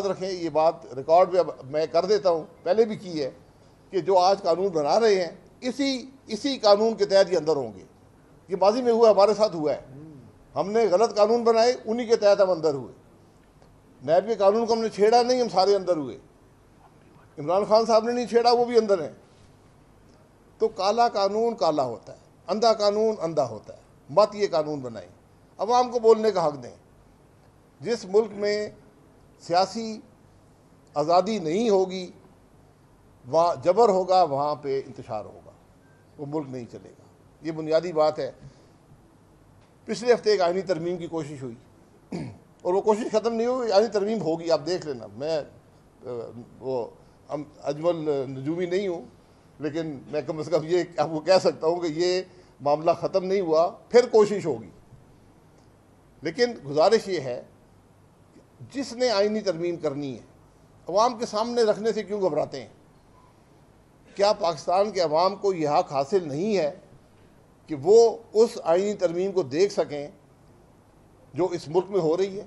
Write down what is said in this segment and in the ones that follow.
याद रखें, ये बात रिकॉर्ड अब मैं कर देता हूँ। पहले भी की है कि जो आज कानून बना रहे हैं, इसी इसी कानून के तहत ये अंदर होंगे। ये माजी में हुआ, हमारे साथ हुआ है। हमने गलत कानून बनाए, उन्हीं के तहत हम अंदर हुए। नैब के कानून को हमने छेड़ा नहीं, हम सारे अंदर हुए। इमरान खान साहब ने नहीं छेड़ा, वो भी अंदर हैं। तो काला कानून काला होता है। अंधा कानून अंधा होता है। मत ये कानून बनाए। अवाम को बोलने का हक दें। जिस मुल्क में सियासी आज़ादी नहीं होगी, वहाँ जबर होगा, वहाँ पे इंतशार होगा। वो मुल्क नहीं चलेगा। ये बुनियादी बात है। पिछले हफ़्ते एक आइनी तरमीम की कोशिश हुई। और वो कोशिश ख़त्म नहीं हुई आइनी तरमीम होगी, आप देख लेना। मैं वो अजमल नजूमी नहीं हूँ, लेकिन मैं कम अज़ कम ये आपको कह सकता हूँ कि ये मामला ख़त्म नहीं हुआ, फिर कोशिश होगी। लेकिन गुजारिश ये है जिसने आइनी तरमीम करनी है। अवाम के सामने रखने से क्यों घबराते हैं? क्या पाकिस्तान के अवाम को यह हक हासिल नहीं है कि वो उस आइनी तरमीम को देख सकें जो इस मुल्क में हो रही है?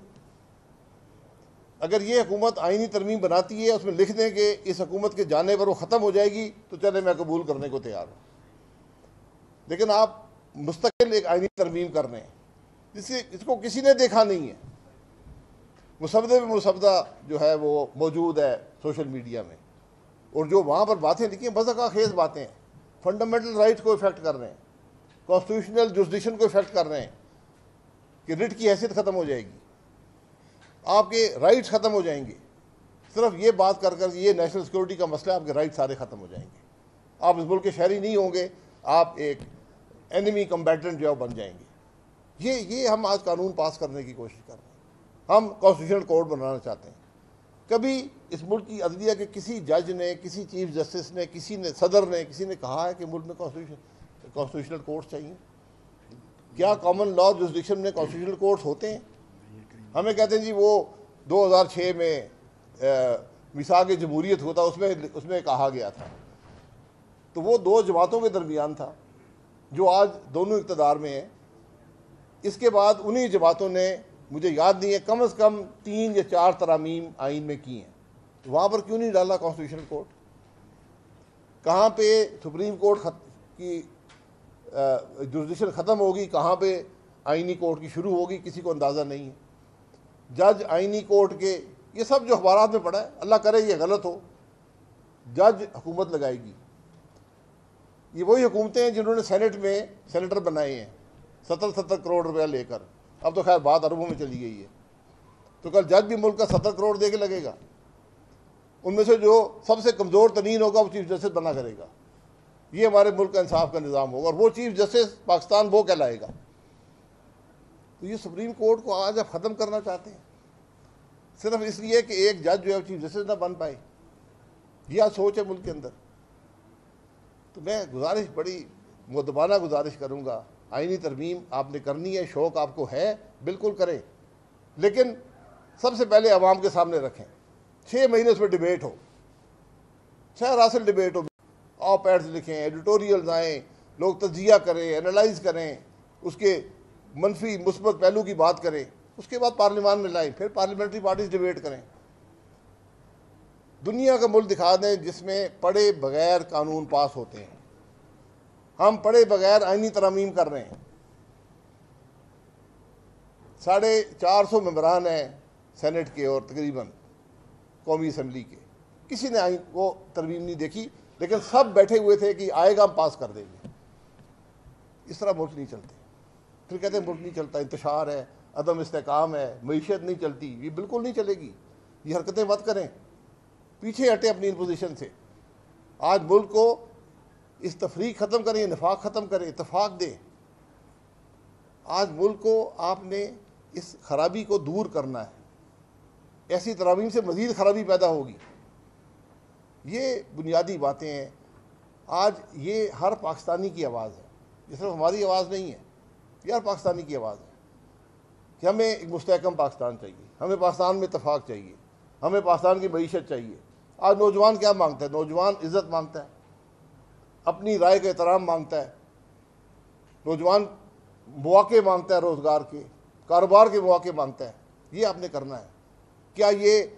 अगर ये हुकूमत आइनी तरमीम बनाती है, उसमें लिख दें कि इस हुकूमत के जाने पर वो ख़त्म हो जाएगी तो चले मैं कबूल करने को तैयार हूँ। लेकिन आप मुस्तकिल एक आइनी तरमीम कर रहे हैं। जिससे इसको किसी ने देखा नहीं है। मुसवदे में मुसवदा जो है वो मौजूद है सोशल मीडिया में। और जो वहाँ पर बातें लिखी हैं, बजका खेज बातें फंडामेंटल राइट्स को इफ़ेक्ट कर रहे हैं कॉन्स्टिट्यूशनल जुस्डिशन को इफ़ेक्ट कर रहे हैं कि रिट की हैसियत ख़त्म हो जाएगी। आपके राइट्स ख़त्म हो जाएँगे। सिर्फ़ ये बात कर कर ये नेशनल सिक्योरिटी का मसला आपके राइट सारे ख़त्म हो जाएँगे। आप इस मुल्क के शहरी नहीं होंगे, आप एक एनिमी कम्बेटेंट जो है बन जाएँगे। ये ये हम आज कानून पास करने की कोशिश कर रहे हैं। हम कॉन्स्टिट्यूशनल कोर्ट बनाना चाहते हैं। कभी इस मुल्क की अदलिया के किसी जज ने, किसी चीफ जस्टिस ने, किसी ने, सदर ने, किसी ने कहा है कि मुल्क में कॉन्स्टिट्यूशन कॉन्स्टिट्यूशनल कोर्ट चाहिए? क्या कॉमन लॉ जुस्डिक्शन में कॉन्स्टिट्यूशनल कोर्ट्स होते हैं? हमें कहते हैं जी वो 2006 में मिसाक जमहूरीत होता, उसमें उसमें कहा गया था। तो वो दो जमातों के दरमियान था, जो आज दोनों इकतदार में है। इसके बाद उन्हीं जमातों ने मुझे याद नहीं है कम अज़ कम तीन या चार तरामीम आइन में की हैं। तो वहाँ पर क्यों नहीं डाला कॉन्स्टिट्यूशन कोर्ट? कहाँ पे सुप्रीम कोर्ट खत, की जुडिशन ख़त्म होगी कहाँ पे आइनी कोर्ट की शुरू होगी किसी को अंदाज़ा नहीं है। जज आइनी कोर्ट के ये सब जो अखबार में पड़ा है अल्लाह करे ये गलत हो जज हुकूमत लगाएगी। ये वही हुकूमतें हैं जिन्होंने सेनेट में सेनेटर बनाए हैं सत्तर सत्तर करोड़ रुपया लेकर। अब तो खैर बात अरबों में चली गई है। तो कल जज भी मुल्क का सत्तर करोड़ दे के लगेगा। उनमें से जो सबसे कमज़ोर तरीन होगा, वो चीफ जस्टिस बना करेगा। ये हमारे मुल्क का इंसाफ का निज़ाम होगा और वो चीफ जस्टिस पाकिस्तान वो कहलाएगा। तो ये सुप्रीम कोर्ट को आज आप ख़त्म करना चाहते हैं। सिर्फ़ इसलिए कि एक जज जो है चीफ जस्टिस ना बन पाए। यह सोच है मुल्क के अंदर। तो मैं गुजारिश, बड़ी मुदबाना गुजारिश करूँगा आइनी तरमीम आपने करनी है, शौक़ आपको है, बिल्कुल करें। लेकिन सबसे पहले आवाम के सामने रखें। छः महीने उस पर डिबेट हो। छः रासल डिबेट हो। ऑप एड्स लिखें एडिटोरियल्स आएँ, लोग तजिया करें एनालाइज करें, उसके मनफी, मुस्बत पहलू की बात करें। उसके बाद पार्लियामान में लाएँ, फिर पार्लियामेंट्री पार्टीज़ डिबेट करें। दुनिया का मुल्क दिखा दें जिसमें पढ़े बगैर कानून पास होते हैं। हम पढ़े बगैर आइनी तरमीम कर रहे हैं। साढ़े चार सौ मेम्बरान हैं सेनेट के और तकरीबन कौमी असम्बली के। किसी ने आइन वो तरमीम नहीं देखी, लेकिन सब बैठे हुए थे कि आएगा, हम पास कर देंगे। इस तरह मुल्क नहीं चलते। फिर कहते हैं, मुल्क नहीं चलता, इंतशार है, अदम इसकाम है, मीशत नहीं चलती। ये बिल्कुल नहीं चलेगी। ये हरकतें मत करें। पीछे हटें अपनी इन पोजिशन से। आज मुल्क को इस तफरी ख़त्म करें नफाक ख़त्म करें इतफाक़ दें। आज मुल्क को आपने इस खराबी को दूर करना है। ऐसी तरामीम से मज़ीद खराबी पैदा होगी। ये बुनियादी बातें हैं। आज ये हर पाकिस्तानी की आवाज़ है। ये सिर्फ़ हमारी आवाज़ नहीं है, ये हर पाकिस्तानी की आवाज़ है कि हमें एक मुस्तकम पाकिस्तान चाहिए, हमें पाकिस्तान में इतफाक़ चाहिए, हमें पाकिस्तान की मीशत चाहिए। आज नौजवान क्या माँगता है? नौजवान इज़्ज़त माँगता है। अपनी राय का एहतराम माँगता है। नौजवान मौके माँगता है, रोज़गार के, कारोबार के मौके माँगता है। ये आपने करना है। क्या ये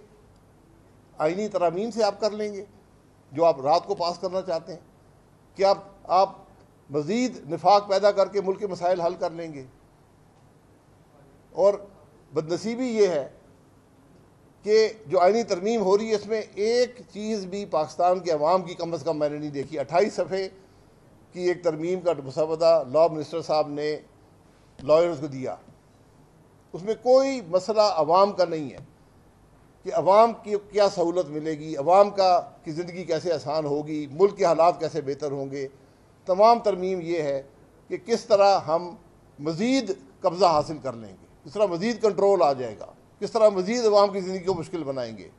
आइनी तरामीम से आप कर लेंगे, जो आप रात को पास करना चाहते हैं? क्या आप आप मज़ीद निफाक पैदा करके मुल्क के मसाइल हल कर लेंगे? और बदनसीबी ये है कि जो आइनी तरमीम हो रही है इसमें, एक चीज़ भी पाकिस्तान के अवाम की कम अज़ कम मैंने नहीं देखी। अट्ठाईस सफ़े की एक तरमीम का मसवदा लॉ मिनिस्टर साहब ने लॉयर्स को दिया। उसमें कोई मसला अवाम का नहीं है कि अवाम की क्या सहूलत मिलेगी, अवाम का, की ज़िंदगी कैसे आसान होगी, मुल्क के हालात कैसे बेहतर होंगे। तमाम तरमीम ये है कि किस तरह हम मज़ीद कब्ज़ा हासिल कर लेंगे। किस तरह मज़ीद कंट्रोल आ जाएगा। किस तरह मज़ीद अवाम की ज़िंदगी को मुश्किल बनाएँगे,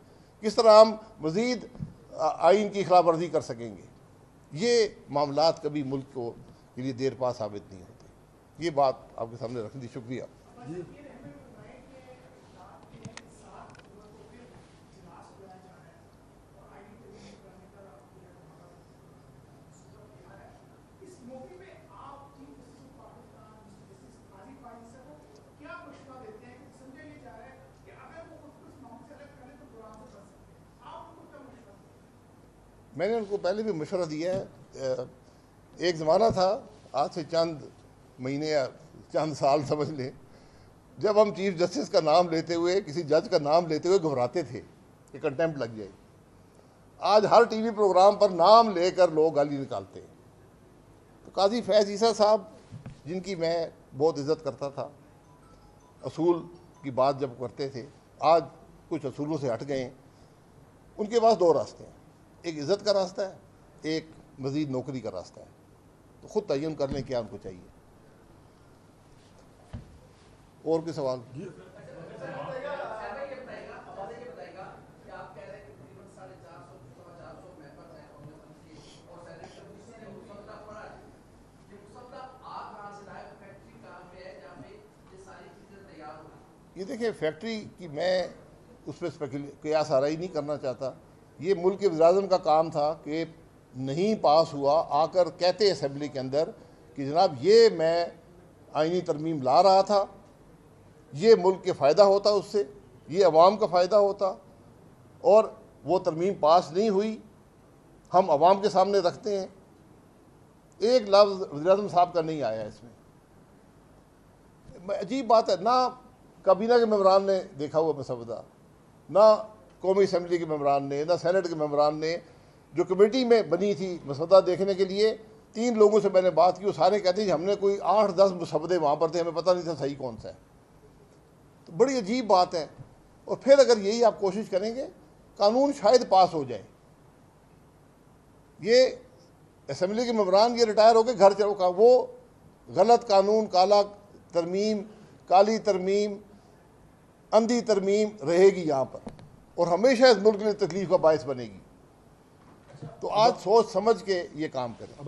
किस तरह हम मज़ीद आइन की खिलाफ वर्जी कर सकेंगे। ये मामला कभी मुल्क को के लिए देर पा साबित नहीं होते। ये बात आपके सामने रख दी, शुक्रिया इस मौके पे आप chief justice of Pakistan justice Qazi Faez को क्या मशवरा देते हैं कि समझा ये जा रहा है कि अगर वो खुद को इस मामले से अलग करें तो कुरान से बच सकते हैं आप उनको क्या मशवरा देते हैं मैंने उनको पहले भी मशवरा दिया है एक ज़माना था, आज से चंद महीने या चंद साल समझ लें, जब हम चीफ जस्टिस का नाम लेते हुए, किसी जज का नाम लेते हुए घबराते थे कि कंटेम्प्ट लग जाए। आज हर टीवी प्रोग्राम पर नाम लेकर लोग गाली निकालते हैं। तो काजी फैज़ ईसा साहब, जिनकी मैं बहुत इज़्ज़त करता था, असूल की बात जब करते थे, आज कुछ असूलों से हट गए उनके पास दो रास्ते हैं। एक इज़्ज़त का रास्ता है एक मज़ीद नौकरी का रास्ता है। तो खुद तयन कर लें क्या उनको चाहिए। और कोई सवाल? ये देखिए फैक्ट्री की मैं उस पर कयास आराई नहीं करना चाहता। ये मुल्क वज़ाज़म का काम था कि नहीं पास हुआ, आकर कहते असम्बली के अंदर कि जनाब ये मैं आइनी तरमीम ला रहा था, ये मुल्क के फ़ायदा होता उससे, ये अवाम का फ़ायदा होता और वो तरमीम पास नहीं हुई, हम अवाम के सामने रखते हैं। एक लफ्ज़ वज़ी साहब का नहीं आया इसमें। अजीब बात है, ना काबीना के मेम्बरान ने देखा हुआ मसवदा, ना कौमी असम्बली के मम्बरान ने, ना सेनेट के मम्बरान ने, जो कमेटी में बनी थी मसवदा देखने के लिए, तीन लोगों से मैंने बात की। वो सारे कहते हैं हमने कोई आठ दस मसवदे वहाँ पर थे, हमें पता नहीं था सही कौन सा है। तो बड़ी अजीब बात है। और फिर अगर यही आप कोशिश करेंगे, कानून शायद पास हो जाए। ये असम्बली के मम्बरान ये रिटायर होकर घर चलो, का वो गलत कानून, काला तरमीम, काली तरमीम, अंधी तरमीम रहेगी यहाँ पर। और हमेशा इस मुल्क के लिए तकलीफ़ का बायस बनेगी। तो आज सोच समझ के ये काम करें।